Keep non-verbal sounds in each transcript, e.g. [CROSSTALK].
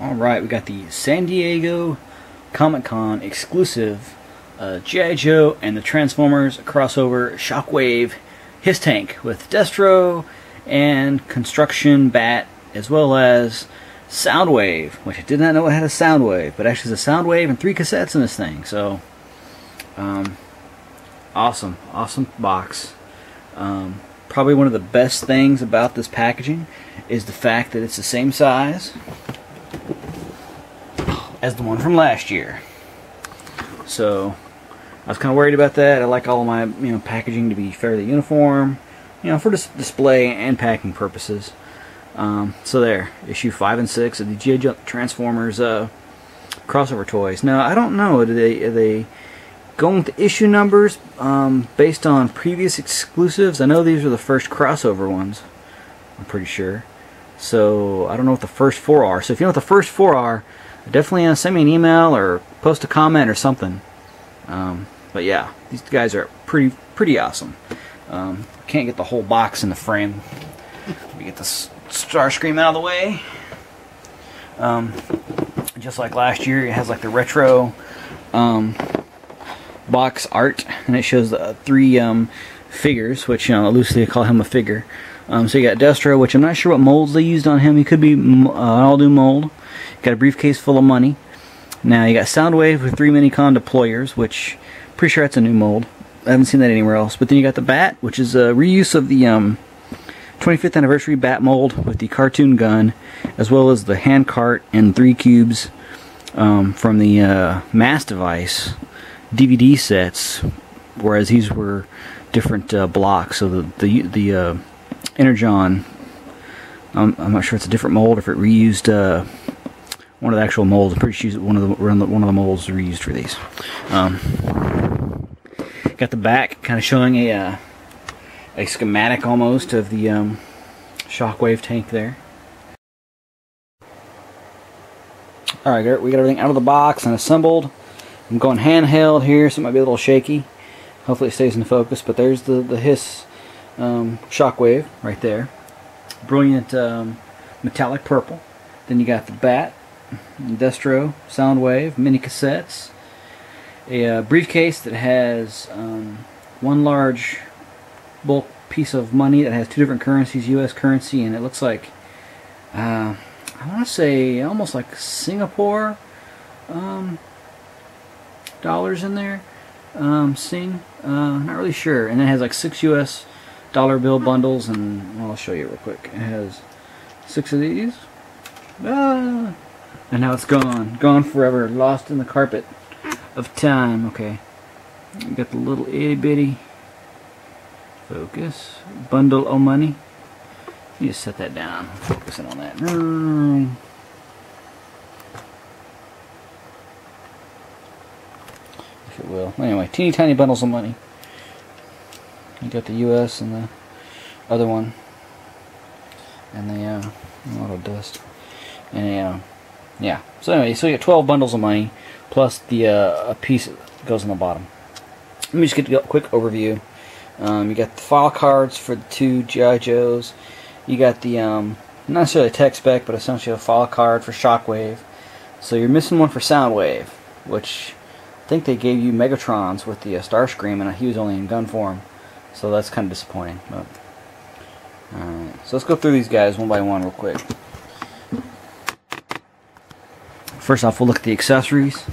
Alright, we got the San Diego Comic Con exclusive uh, G.I. Joe and the Transformers crossover Shockwave Hiss tank with Destro and Constructicon Bat as well as Soundwave, which I did not know it had a Soundwave, but actually it's a Soundwave and three cassettes in this thing. So, um, awesome, awesome box. Um, probably one of the best things about this packaging is the fact that it's the same size as the one from last year. So I was kind of worried about that. I like all of my you know packaging to be fairly uniform, you know, for dis display and packing purposes. Um, so there, issue five and six of the G.I. Transformers uh, crossover toys. Now I don't know. Are they are they going with the issue numbers um, based on previous exclusives? I know these are the first crossover ones. I'm pretty sure. So I don't know what the first four are. So if you know what the first four are, definitely uh, send me an email or post a comment or something. Um, but yeah, these guys are pretty pretty awesome. Um, can't get the whole box in the frame. Let me get this Starscream out of the way. Um, just like last year, it has like the retro um, box art, and it shows the three um, figures, which you know, loosely I call him a figure. Um, so you got Destro, which I'm not sure what molds they used on him. He could be uh, an all-new mold. Got a briefcase full of money. Now you got Soundwave with three Minicon deployers, which pretty sure that's a new mold. I haven't seen that anywhere else. But then you got the Bat, which is a reuse of the um, 25th anniversary Bat mold with the cartoon gun, as well as the hand cart and three cubes um, from the uh, Mass Device DVD sets, whereas these were different uh, blocks. So the the the uh, Energon. I'm, I'm not sure it's a different mold if it reused uh, one of the actual molds. I'm pretty sure one of the one of the molds are reused for these. Um, got the back kind of showing a uh, a schematic almost of the um, Shockwave tank there. All right, Gert, we got everything out of the box and assembled. I'm going handheld here, so it might be a little shaky. Hopefully it stays in focus, but there's the, the hiss um, shockwave right there. Brilliant um, metallic purple. Then you got the bat, Destro, Soundwave, mini cassettes, a uh, briefcase that has um, one large bulk piece of money that has two different currencies, U.S. currency, and it looks like uh, I want to say almost like Singapore um, dollars in there. Um, Sing, uh, not really sure, and it has like six U.S dollar bill bundles and well, I'll show you real quick. It has six of these. Ah, and now it's gone. Gone forever. Lost in the carpet of time. Okay. You got the little itty bitty focus. Bundle of money. You just set that down. Focusing on that. If it will. Anyway, teeny tiny bundles of money. You got the US and the other one. And the uh, auto dust. And uh, yeah. So anyway, so you get 12 bundles of money plus the uh, a piece that goes on the bottom. Let me just get a quick overview. Um, you got the file cards for the two G.I. Joes. You got the, um, not necessarily a tech spec, but essentially a file card for Shockwave. So you're missing one for Soundwave, which I think they gave you Megatrons with the uh, Starscream, and he was only in gun form. So that's kind of disappointing. But Alright, so let's go through these guys one by one real quick. First off, we'll look at the accessories.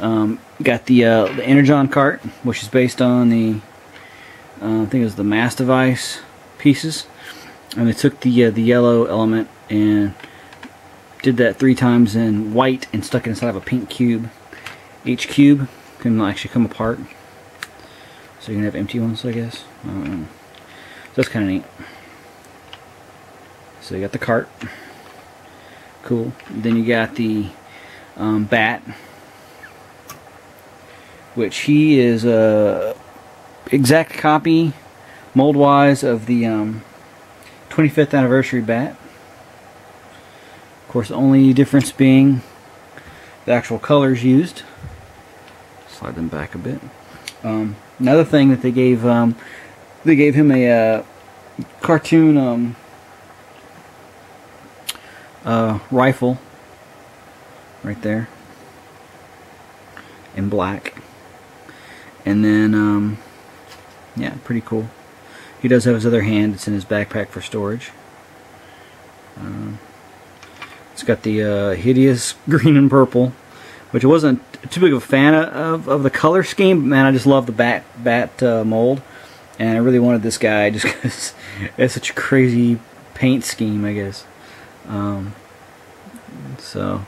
Um, got the uh, the Energon cart, which is based on the uh, I think it was the Mass Device pieces, and they took the uh, the yellow element and did that three times in white and stuck it inside of a pink cube. Each cube can actually come apart. So you can have empty ones, I guess. Um, so that's kind of neat. So you got the cart. Cool. Then you got the um, bat, which he is a exact copy, mold-wise, of the um, 25th anniversary bat. Of course, the only difference being the actual colors used. Slide them back a bit. Um, Another thing that they gave um, they gave him a uh, cartoon um, uh, rifle right there in black. And then, um, yeah, pretty cool. He does have his other hand. It's in his backpack for storage. Um, it's got the uh, hideous [LAUGHS] green and purple, which I wasn't too big of a fan of, of the color scheme. But man, I just love the bat bat uh, mold, and I really wanted this guy [LAUGHS] just because it's such a crazy paint scheme, I guess. Um, so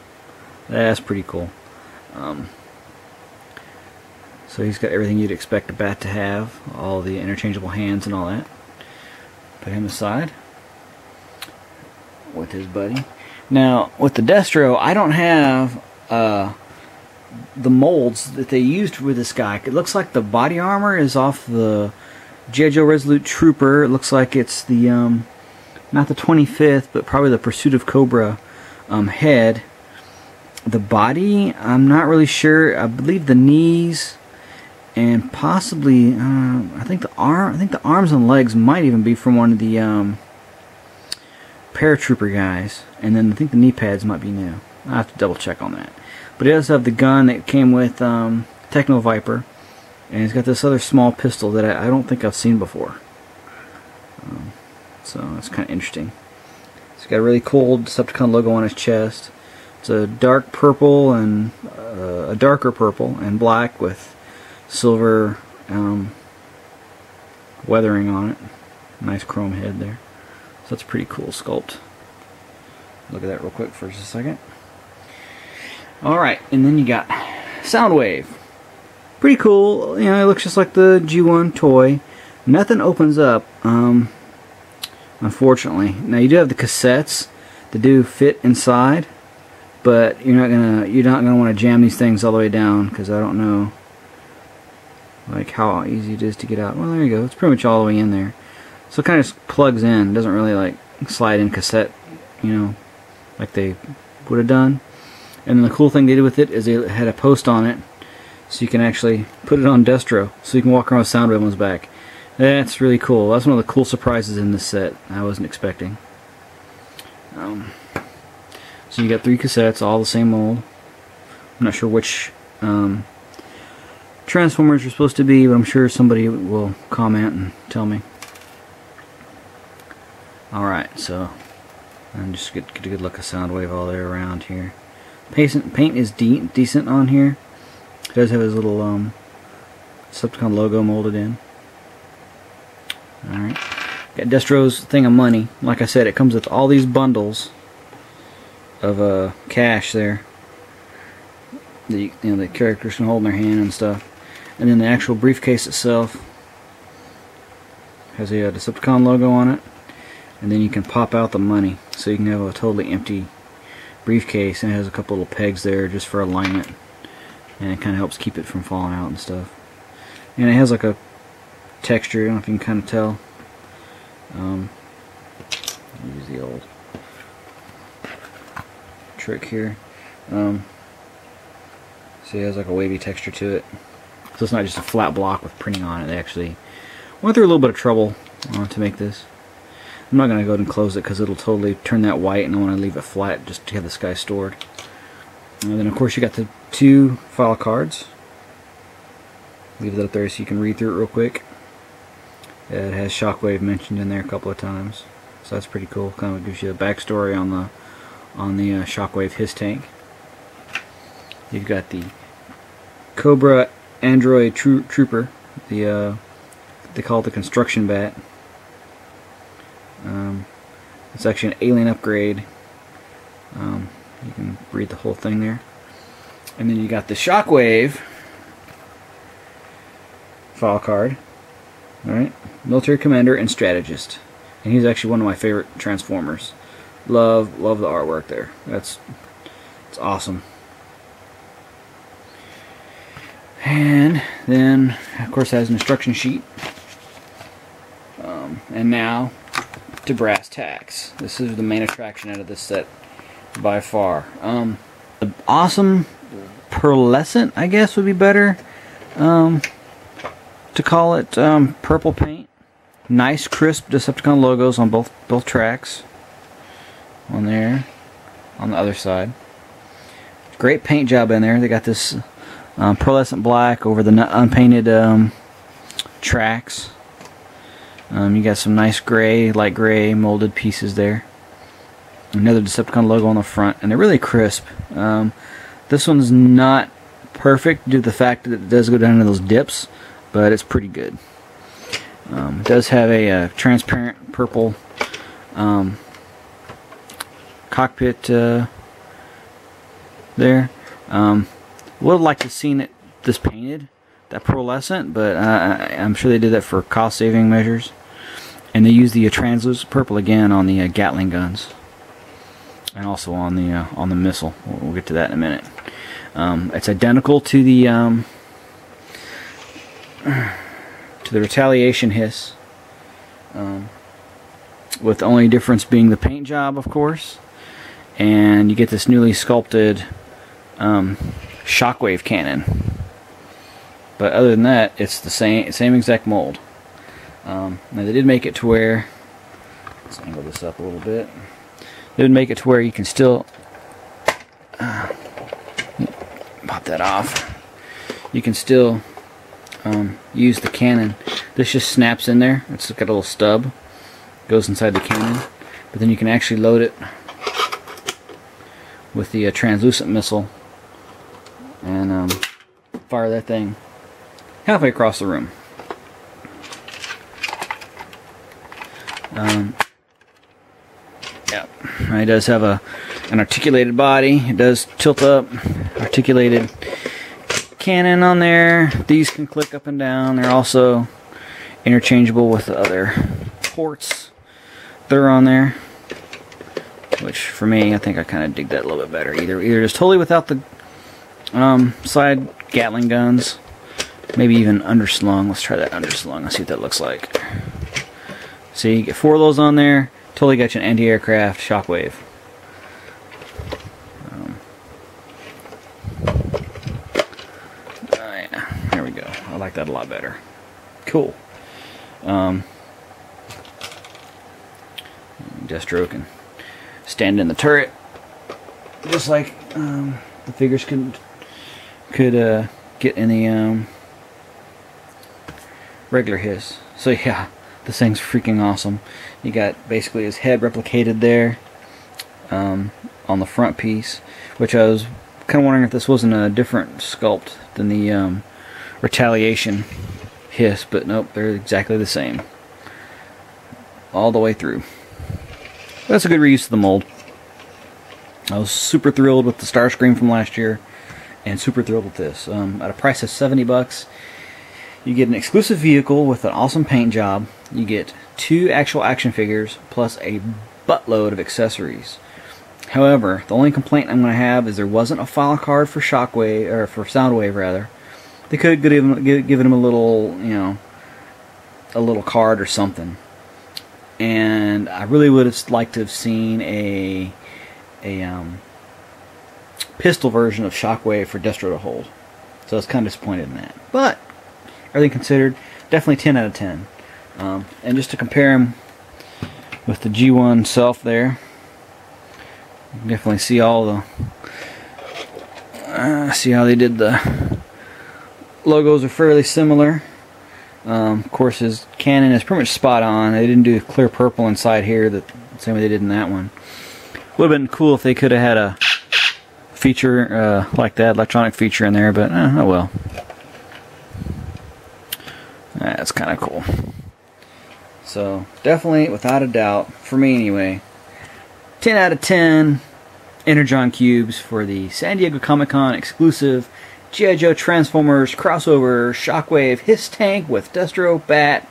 that's pretty cool. Um, so he's got everything you'd expect a bat to have, all the interchangeable hands and all that. Put him aside with his buddy. Now, with the Destro, I don't have uh, the molds that they used with this guy. It looks like the body armor is off the G.I. Joe Resolute Trooper. It looks like it's the, um, not the 25th, but probably the Pursuit of Cobra um, head. The body, I'm not really sure. I believe the knees and possibly, uh, I think the arm, I think the arms and legs might even be from one of the um, paratrooper guys, and then I think the knee pads might be new. I have to double check on that. But he does have the gun that came with um, Techno Viper, and he's got this other small pistol that I, I don't think I've seen before. Um, so it's kind of interesting. He's got a really cool Decepticon logo on his chest. It's a dark purple and uh, a darker purple and black with silver um, weathering on it. Nice chrome head there. So that's a pretty cool sculpt. Look at that real quick for just a second. Alright, and then you got Soundwave. Pretty cool. You know, it looks just like the G1 toy. Nothing opens up, um, unfortunately. Now you do have the cassettes that do fit inside, but you're not gonna you're not gonna want to jam these things all the way down because I don't know like how easy it is to get out. Well, there you go. It's pretty much all the way in there. So it kind of plugs in. Doesn't really like slide in cassette, you know, like they would have done. And the cool thing they did with it is they had a post on it, so you can actually put it on Destro, so you can walk around with Soundwave on his back. That's really cool. That's one of the cool surprises in this set. I wasn't expecting. Um, so you got three cassettes, all the same mold. I'm not sure which um, Transformers are supposed to be, but I'm sure somebody will comment and tell me. Alright, so I'm just get, get a good look of Soundwave all the way around here. Paint, paint is de decent on here. It does have his little um, logo molded in. Alright. Got Destro's thing of money. Like I said, it comes with all these bundles of uh, cash there. The you know the characters can hold in their hand and stuff. And then the actual briefcase itself has a uh, Decepticon logo on it. And then you can pop out the money. So you can have a totally empty briefcase and it has a couple little pegs there just for alignment. And it kind of helps keep it from falling out and stuff. And it has like a texture I don't know if you can kind of tell. Um, use the old trick here um, see it has like a wavy texture to it so it's not just a flat block with printing on it they actually went through a little bit of trouble uh, to make this I'm not going to go ahead and close it because it'll totally turn that white and I want to leave it flat just to have this guy stored. And then of course you got the two file cards. Leave that up there so you can read through it real quick. It has Shockwave mentioned in there a couple of times. So that's pretty cool. Kind of gives you a backstory on the on the uh, Shockwave Hiss tank. You've got the Cobra Android Tro Trooper, the uh, they call it the Constructicon bat. Um, it's actually an alien upgrade. Um, you can read the whole thing there. And then you got the Shockwave file card. Alright, Military Commander and Strategist. And he's actually one of my favorite Transformers. Love, love the artwork there. That's, it's awesome. And then, of course, has an instruction sheet. Um, and now to brass tacks. This is the main attraction out of this set by far. Um, the awesome pearlescent, I guess, would be better um, to call it um, purple paint. Nice crisp Decepticon logos on both both tracks. On there, on the other side. great paint job in there. They got this um, pearlescent black over the unpainted um, tracks. Um, you got some nice gray, light gray molded pieces there. Another Decepticon logo on the front, and they're really crisp. Um, this one's not perfect due to the fact that it does go down into those dips, but it's pretty good. Um, it does have a, a uh, transparent purple um, cockpit uh, there. Um, would have liked to seen it this painted, that pearlescent, but uh, I'm sure they did that for cost-saving measures. And they use the uh, translucent purple again on the uh, Gatling guns, and also on the uh, on the missile. We'll, we'll, get to that in a minute. Um, it's identical to the um, [CLEARS THROAT] to the retaliation hiss, um, with the only difference being the paint job, of course, and you get this newly sculpted um, shockwave cannon. But other than that, it's the same same exact mold. Um, now they did make it to where let's angle this up a little bit. They did make it to where you can still uh, pop that off. You can still um, use the cannon. This just snaps in there. It's got a little stub. Goes inside the cannon. But then you can actually load it with the uh, translucent missile and um, fire that thing halfway across the room. Um, yeah, it does have a an articulated body. It does tilt up, articulated cannon on there. These can click up and down. They're also interchangeable with the other ports that are on there. Which for me, I think I kind of dig that a little bit better. Either either just totally without the um, side Gatling guns. Maybe even underslung. Let's try that underslung. Let's see what that looks like. See, you get four of those on there. Totally got you an anti-aircraft shockwave. Um, yeah, there we go. I like that a lot better. Cool. Um, Destro can stand in the turret, just like um, the figures can could uh, get in the um, regular hiss. So [LAUGHS] yeah, this thing's freaking awesome. You got basically his head replicated there um, on the front piece, which I was kind of wondering if this wasn't a different sculpt than the um, retaliation hiss, but nope, they're exactly the same all the way through. That's a good reuse of the mold. I was super thrilled with the Starscream from last year and super thrilled with this. Um, at a price of 70 bucks, you get an exclusive vehicle with an awesome paint job. You get two actual action figures plus a buttload of accessories. However, the only complaint I'm going to have is there wasn't a file card for Shockwave or for Soundwave rather. They could give him given him a little, you know, a little card or something. And I really would have liked to have seen a a um, pistol version of Shockwave for Destro to hold. So I was kind of disappointed in that. But, everything considered, definitely 10 out of 10. Um, and just to compare him with the G1 self there, definitely see all the, uh, see how they did the logos are fairly similar. Um, of course, his cannon is pretty much spot on. They didn't do clear purple inside here, the same way they did in that one. Would have been cool if they could have had a feature uh, like that, electronic feature in there, but uh, oh well. That's kind of cool. So, definitely, without a doubt, for me anyway, 10 out of 10 Energon cubes for the San Diego Comic Con exclusive G.I. Joe Transformers crossover Shockwave Hiss Tank with Destro Bat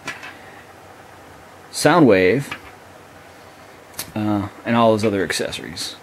Soundwave uh, and all those other accessories.